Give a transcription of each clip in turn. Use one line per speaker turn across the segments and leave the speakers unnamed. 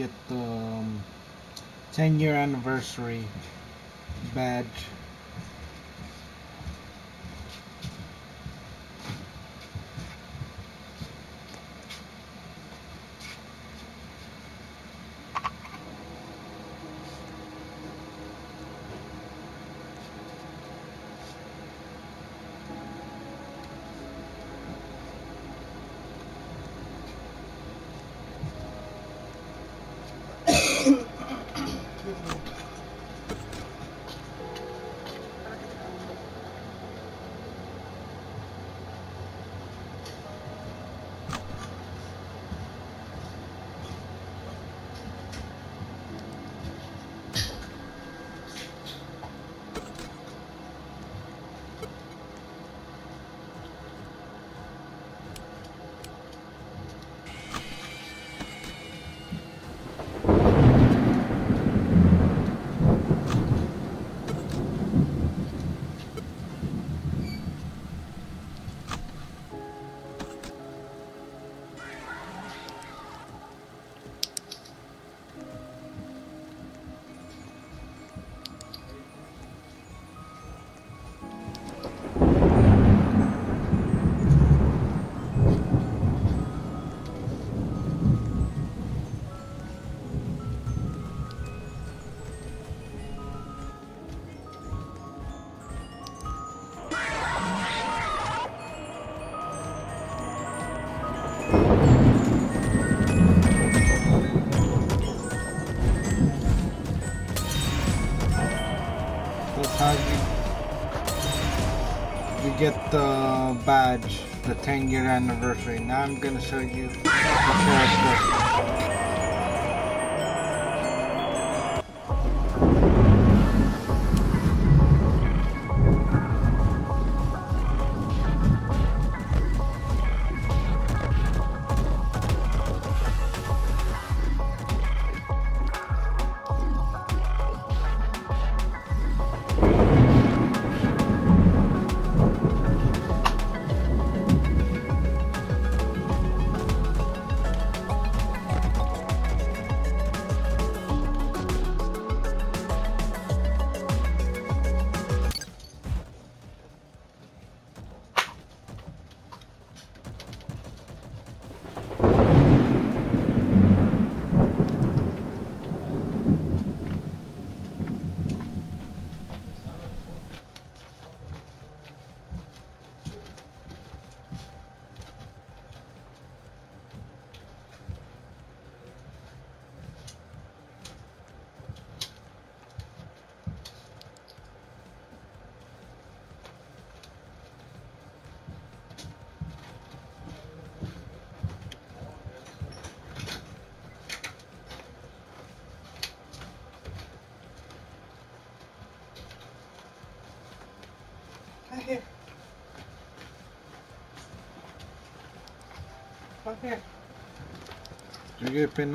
get the um, 10 year anniversary badge. How you you get the badge, the 10 year anniversary. Now I'm gonna show you the character. Here. Right here. You get a pin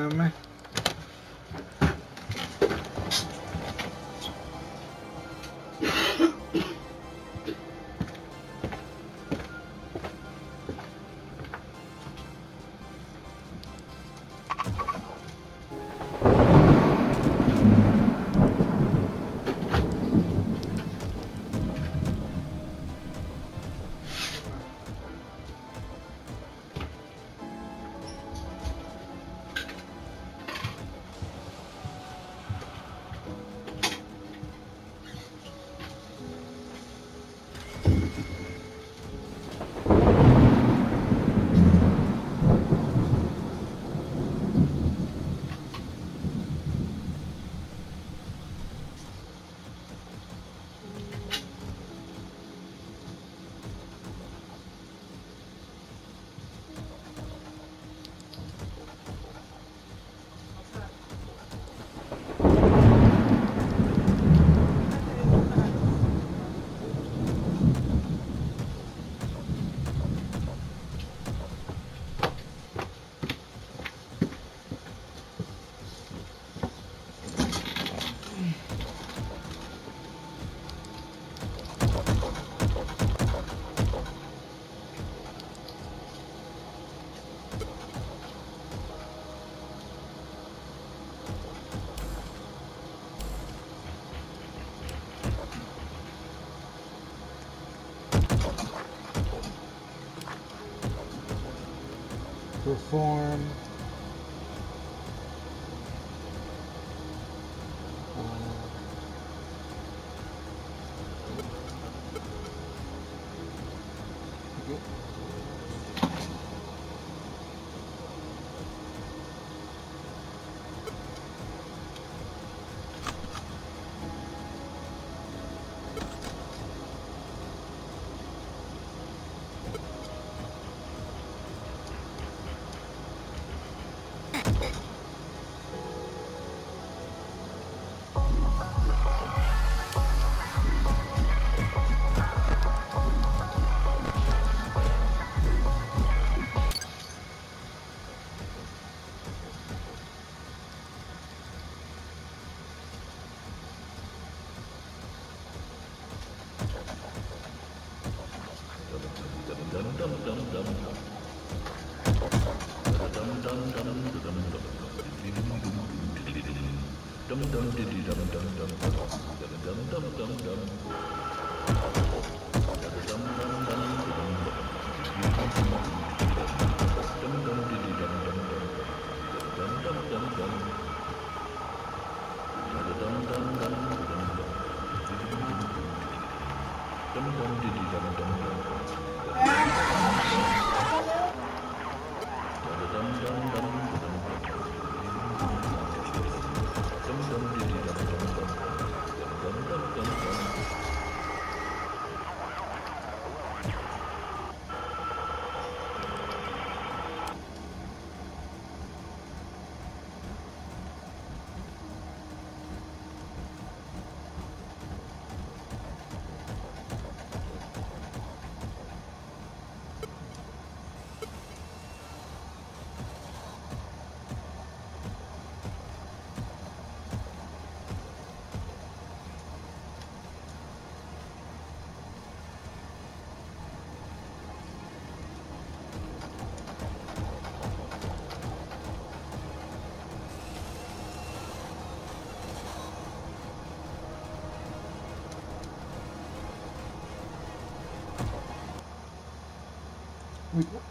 perform uh,
okay. dum dum dum dum Buyurun.